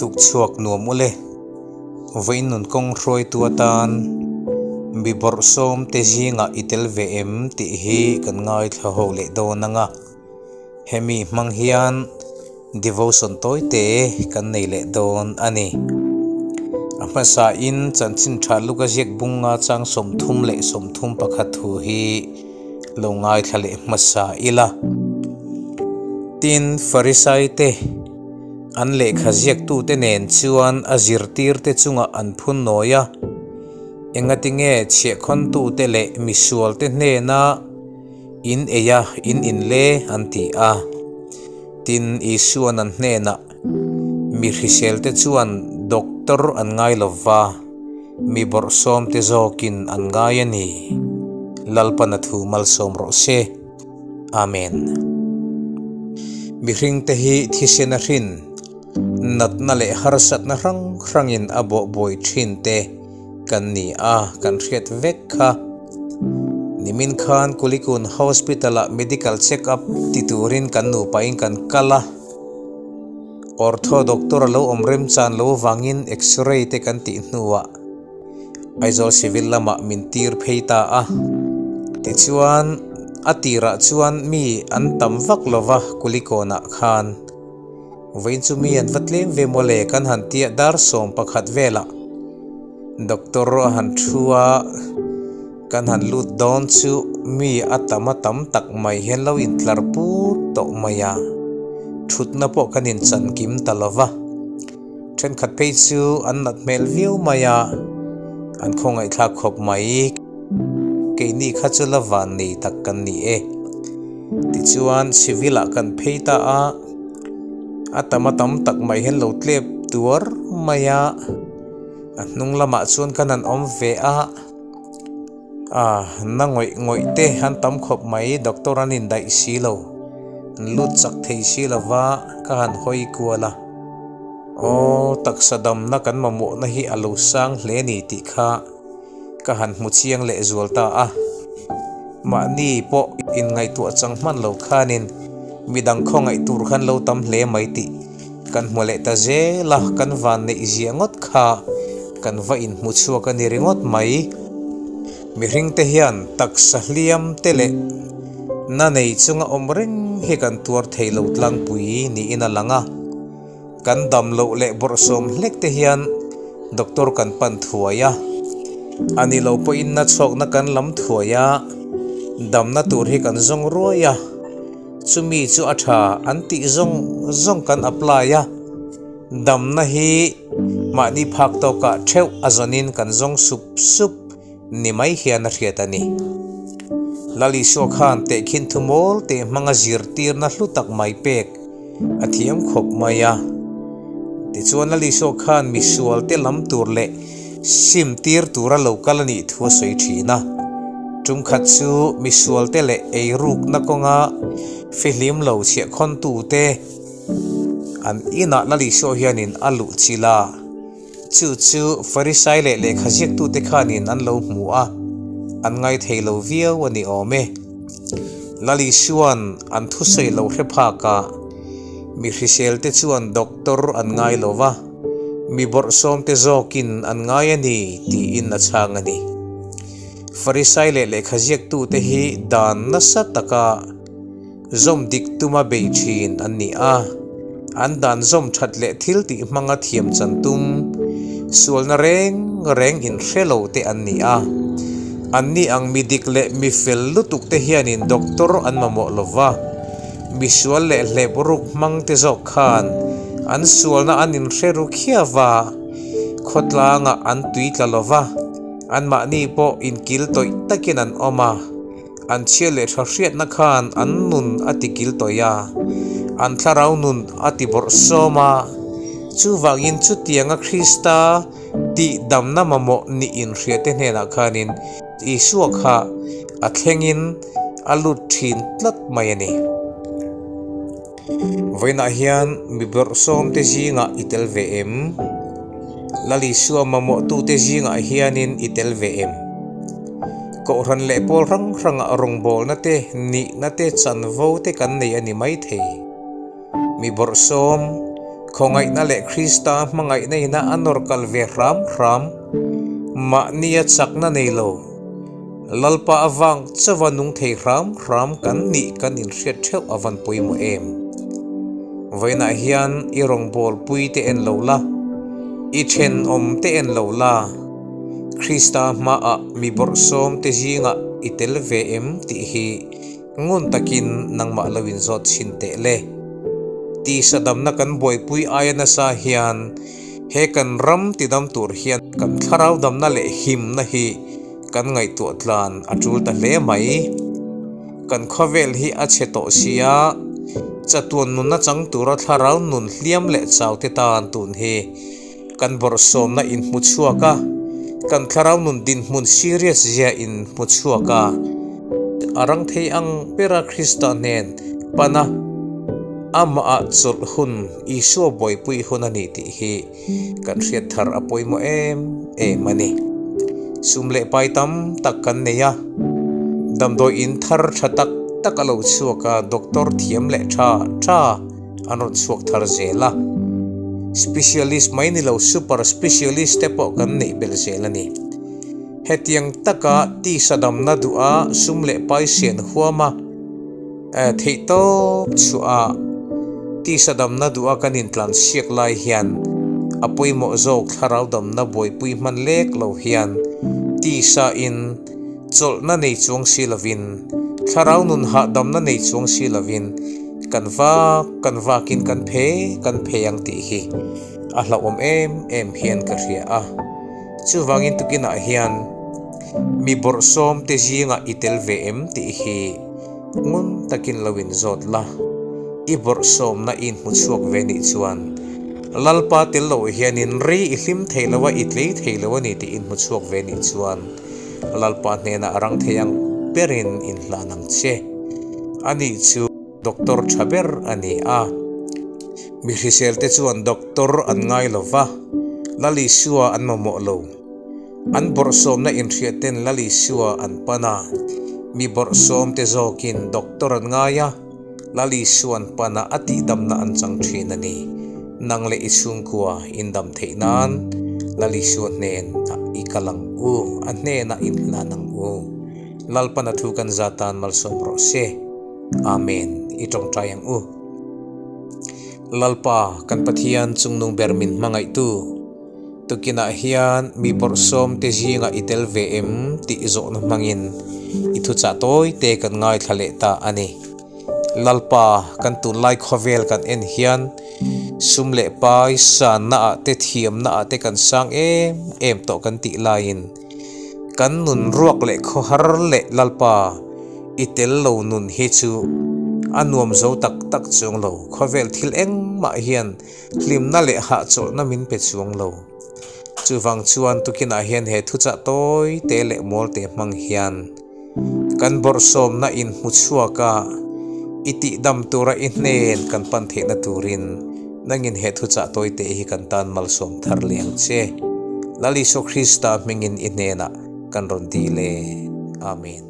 tuk chuak nuam ule vain nun kong roi tua tan. Mi bor som te zinga itel ve em ti hi kan ngai thla ho le do nanga hemi mang hian devotion toy te kan nei le don ani apa sa in chan chin tha luka jek bunga chang som thum le som thum pakhat thu hi. Lo ngai thale masa ila tin farisai te an le khaziak tu te nen chuan a zirtir te chunga an phun noya enga tinge che khon tu te le misual te hne na in eya in in le an ti a. Tin isuan an hne na mi hrisel te chuan doctor an ngai lova mi bor som te zokin an ngai ani. Lalpana thu mal som ro se. Amen. Mi hring te hi thisena hrin. นัดนั่งเละารสัตนะครังครังยินอบอบอยชินเตกันนี่อากันเรียดเวกค่ะนิมินขานคุลิกุนฮอสพิตาล medical check up ติตูรินกันนูไปอินกันกะละออร์โธด็อกเตอร์โลอมริมซันลูวังยินเอ็กซเรย์เตกันติดนัวไอซอลซิวิลลามามินทีร์เพยตาอาติชวนอติระชวนมีอันตำวักลวะคุลิกุนักขาน nat na le har sat na rang rangin abo boy thin te kan ni a kan hriat vek kha nimin khan kulikun hospital a medical check up titurin kan nu pain kan kala ortho doctor lo omrem chan lo wangin x-ray te kan ti nuwa aizol civil lama min tir pheita a ti chuan atira chuan mi an tam vak lova kulikona khan vein chu mi an vatlem ve mole kan han tia dar som pakhat vela. Doctor han thua kan han lut don chu, mi atama tam tak mai hen lo in tlar pu to maya. Thut na po kanin chan kim talova then khat pe chu an nat mel view maya. An khongai thla khop mai. Ke ni kha chu la van ni tak kan ni e. Ti chuan civila kan pheita a. atama atamatam tak mai hen lo tlep tuar maya à, nung lama chuan kan an om ve a à na ngoi ngoi te han tam khop mai doctor an in dai si lo lut chak thei si lawa ka han hoi kuala o tak sadam na kan mamu na hi à alo sang hle ni ti kha. Ka han mu chiang le zual ta a ma ni po, in ngai tu chang man lo khanin midang kho ngai tur khan lo tam hle mai ti. Kan mole ta je la kan van ne iziangot kha. Kan va in mu chu ka ni ringot mai. Mi ring te hian tak sahliam tele na nei chunga om reng he kan tuar theilo tlang pui ni ina langa kan dam lo le bor som hlek te hian. Doctor kan pan thuaya ani lo po in na chok na kan lam thuaya dam na tur hi kan zong ruaya chumi chu atha anti zong zong kan apply ya. Damna hi mani phak to ka theu azonin kan zong sup sup nimai hian riatani lali so khan te khin thumol te manga zir tir na hlu tak mai pek. Athiam khop maya ti chuan lali so khan mi sual te lam tur le sim tir tura lokal ani thua soi thina. Tum khát chu mi sual te le ei ruk na ko konga filim lo che khon tu te. An ina lali so hianin alu chila. Chu chu farisai le le khajek tu te khanin an lo mu a. An ngai thei lo viau ani ome lali suan an thu sei lo hre pha ka. Mi hrisel te chuan doctor an ngai lova mi bor som te zokin an ngai ani ti in na chang ani. Farisai le le khajek tu te hi dan na sa taka zom dik tuma be thin an ni a an dan zom that le thil ti manga thiam chan tum sual na reng reng in hrelo te an ni a an ni ang midik le mi fel lutuk te hianin doktor an mamo lova mi sual le le buruk mang te zok khan an sual na anin hreru khiawa khotla nga an tui tla lova an ma ni po in kil toy takin an oma. An chia le thriat na khan an nun ati kil toya an tharau nun ati bor soma chu wangin chu tianga khrista ti damna mamo ni in hriate hena khanin isu kha, a thengin alu thin tlat mai ani voina hian, mi bor som te zinga itel vm lali suwa mamo tu te zinga hianin itel vm ko ran le pol rang rang rong bol na te, ni na te chan vo te kan nei ani mai mi bor som khongai na le krista mangai nei na anor kal ve ram ram, ma nia chak na nei lo. Lalpa awang chawanung thei ram ram kan ni kan in hriat theu avan poimo em. Voina hian irong bol pui te en lo la i then om te en lo la. Krista ma a mi bor som te zinga itel ve em ti hi. Ngun takin nang ma lawin zot sin te le. Ti sadam na kan boy pui aya na sa hian. He kan ram ti dam tur hian. Kan tharau dam na le him na hi. Kan ngai tu tlan atul ta le mai. Kan khovel hi a che to sia. Chatuan nun na chang tura tharau nun hliam le chaw te tan tun hi kan bor som na in mu ka. Kan tharau nun din mun serious zia in mu ka. Arang thei ang pera krista nen. Pana, ama a chul hun isu boy pui hun ani ti hi. Kan riat thar apoi mo em e mani sumle pai tam, tak kan neya dam do in thar thatak takalo chuaka doctor thiam le tha tha. Anon chuak thar zela specialist mai ni lo super specialist te po kan nei bel zela ni. Hetiang taka ti sadam na du'a sumle pai sian huama. Thei to chua ti sadam na duwa kanin tlan siak lai hian. Apoi mo zo kharau dam na boi pui man lek lo hian. Ti sa in chol na nei chuang kan va kan va kin kan phe kan phe yang ti hi a hla om em em hian ka ria a chu wangin tukina hian mi bor som te jinga itel ve em ti hi ngun takin lawin zot la. Ibor som na in muchuak veni chuan. Lalpa til lo hianin ri ihlim theilawa itlei theilawa ni ti in muchuak veni chuan. Lalpa hna arang theyang perin in hlanang che ani chu doktor thaber ani a. Mi hrisel te chuan doktor an ngai lova lali suwa an mamo lo. An bor som na in hriaten lali suwa an pana. Mi bor som te zokin doktor an ngaya lali suan pana ati dam na an chang thina ni nang le isung kwa indam theinan lali suan nen ikalang u. An ne na in nanang u. Lalpa na thukan zatan malsom ro se amen. Itong tayang u oh. lalpa, kan pathian chungnung bermin mangai tu. Tukina hian mi porsom te zinga itel vm ti zo no mangin. Ithu cha toy, te kan ngai thale ta ani. Lalpa, kan tu lai khovel kan en hian. Sumle pai san na te thiam, na te kan sang em em to kan ti lain. Kan nun ruak le kho har le lalpa itel lo nun hi chu. Anuam zo tak tak chung lo. Khovel thil eng ma hian hlim na le ha chol na min pe chuang lo. Chu wang chuan tukina ah hian he thu cha toy te le mol te mang hian. Kan bor som na in mu ka. Iti dam tura ihnen kan pan the na turin. Nangin he thu cha toy te hi kan tan mal som thar leng che. Lali so khrista mingin inena ah. kan ron di le. Amen.